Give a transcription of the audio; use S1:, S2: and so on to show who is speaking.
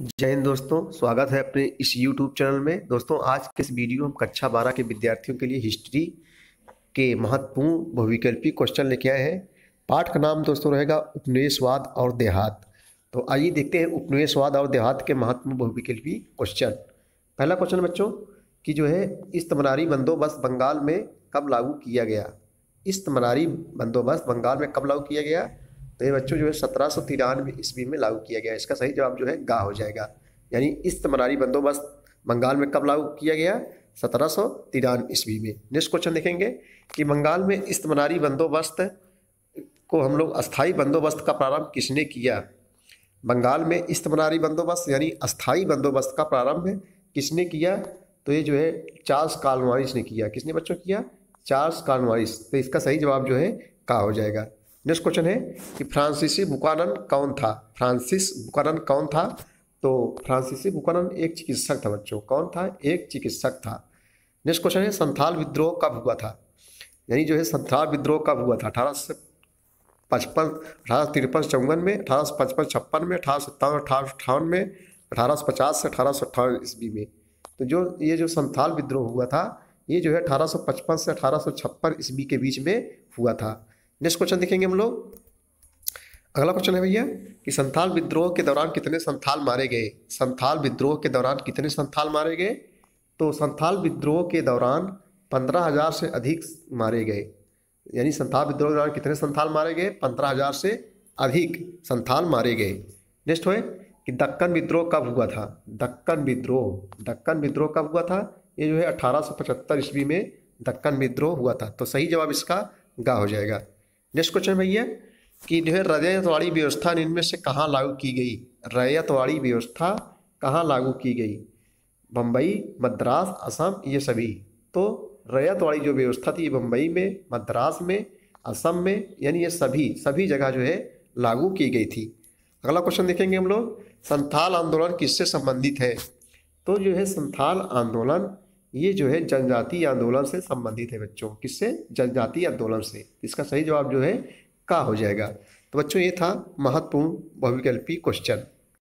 S1: जय हिंद दोस्तों, स्वागत है अपने इस YouTube चैनल में। दोस्तों, आज के इस वीडियो हम कक्षा बारह के विद्यार्थियों के लिए हिस्ट्री के महत्वपूर्ण बहुविकल्पी क्वेश्चन लेके आए हैं। पाठ का नाम दोस्तों रहेगा उपनिवेशवाद और देहात। तो आइए देखते हैं उपनिवेशवाद और देहात के महत्वपूर्ण बहुविकल्पी क्वेश्चन पहला क्वेश्चन बच्चों, कि जो है इस्तमरारी बंदोबस्त बंगाल में कब लागू किया गया? इस्तमरारी बंदोबस्त बंगाल में कब लागू किया गया? तो ये बच्चों जो है सत्रह सौ तिरानवे ईस्वी में लागू किया गया। इसका सही जवाब जो है गा हो जाएगा। यानी इस्तमरारी बंदोबस्त बंगाल में कब लागू किया गया? सत्रह सौ तिरानवे ईस्वी में। नेक्स्ट क्वेश्चन देखेंगे कि बंगाल में इस्तमरारी बंदोबस्त को हम लोग अस्थाई बंदोबस्त का प्रारंभ किसने किया? बंगाल में इस्तमरारी बंदोबस्त यानी अस्थाई बंदोबस्त का प्रारंभ किसने किया? तो ये जो है चार्ल्स कार्नवालिस ने किया। किसने बच्चों किया? चार्ल्स कार्नवालिस तो इसका सही जवाब जो है का हो जाएगा। नेक्स्ट क्वेश्चन है कि फ्रांसीसी बुकानन कौन था? फ्रांसिस बुकानन कौन था? तो फ्रांसीसी बुकानन एक चिकित्सक था बच्चों। कौन था? एक चिकित्सक था। नेक्स्ट क्वेश्चन है, संथाल विद्रोह कब हुआ था? यानी जो है, संथाल विद्रोह कब हुआ था? अठारह सौ पचपन, अठारह सौ तिरपन चौवन में, अठारह सौ पचपन छप्पन में, अठारह सौ सत्तावन, अठारह सौ अट्ठावन में, अठारह सौ पचास से अठारह सौ अट्ठावन ईस्वी में। तो जो, ये जो संथाल विद्रोह हुआ था, ये जो है, अठारह सौ पचपन से अठारह सौ छप्पन ईस्वी के बीच में हुआ था। नेक्स्ट क्वेश्चन देखेंगे हम लोग। अगला क्वेश्चन है भैया, कि संथाल विद्रोह के दौरान कितने संथाल मारे गए? संथाल विद्रोह के दौरान कितने संथाल मारे गए? तो संथाल विद्रोह के दौरान पंद्रह हज़ार से अधिक मारे गए। यानी संथाल विद्रोह के दौरान कितने संथाल मारे गए? पंद्रह हज़ार से अधिक संथाल मारे गए। नेक्स्ट है, कि दक्कन विद्रोह कब हुआ था? दक्कन विद्रोह दक्कन विद्रोह कब हुआ था? ये जो है अठारह सौ पचहत्तर ईस्वी में दक्कन विद्रोह हुआ था। तो सही जवाब इसका गा हो जाएगा। नेक्स्ट क्वेश्चन भैया, कि जो है रैयतवाड़ी व्यवस्था इनमें से कहाँ लागू की गई? रैयतवाड़ी व्यवस्था कहाँ लागू की गई? बम्बई, मद्रास, असम, ये सभी। तो रैयतवाड़ी जो व्यवस्था थी बम्बई में, मद्रास में, असम में, यानी ये सभी सभी जगह जो है लागू की गई थी। अगला क्वेश्चन देखेंगे हम लोग, संथाल आंदोलन किससे संबंधित है? तो जो है संथाल आंदोलन ये जो है जनजातीय आंदोलन से संबंधित है बच्चों। किससे? जनजातीय आंदोलन से। इसका सही जवाब जो है, का हो जाएगा। तो बच्चों, ये था महत्वपूर्ण बहुविकल्पी क्वेश्चन